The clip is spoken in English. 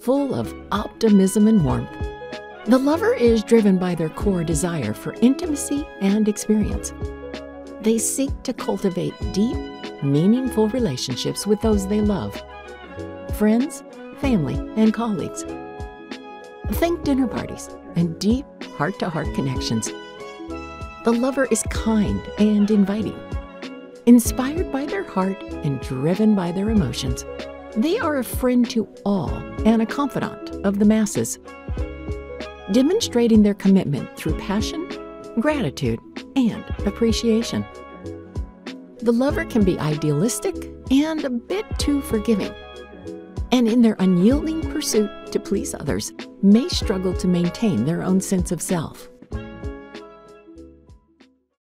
full of optimism and warmth. The lover is driven by their core desire for intimacy and experience. They seek to cultivate deep, meaningful relationships with those they love friends, family, and colleagues. Think dinner parties and deep heart to heart connections. The lover is kind and inviting. Inspired by their heart and driven by their emotions, they are a friend to all and a confidant of the masses. Demonstrating their commitment through passion, gratitude, and appreciation. The lover can be idealistic and a bit too forgiving, and in their unyielding pursuit to please others, may struggle to maintain their own sense of self.